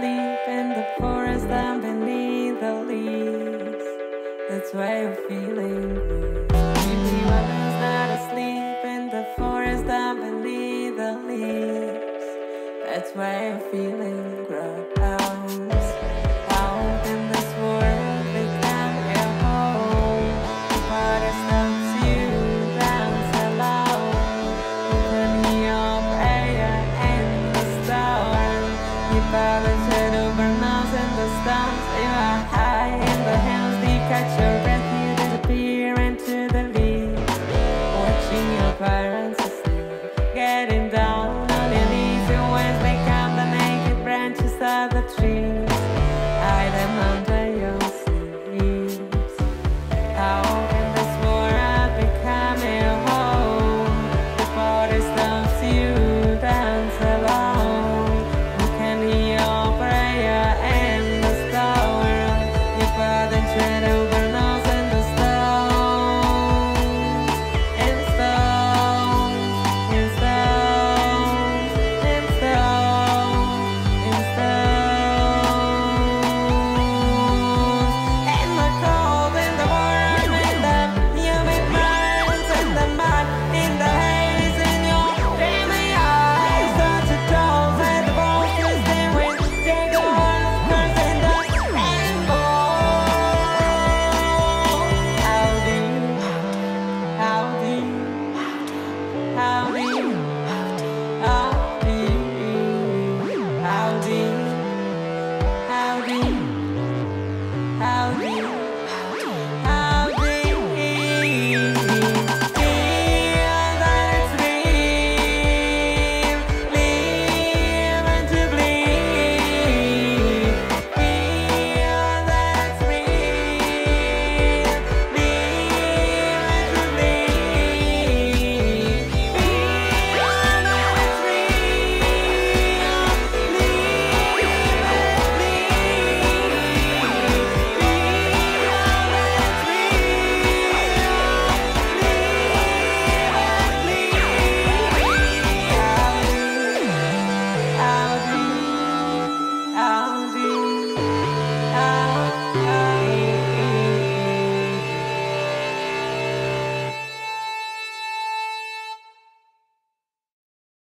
sleep in the forest and beneath the leaves. That's why I'm feeling blue. Maybe others that asleep in the forest and beneath the leaves. That's why I'm feeling grown. Bye.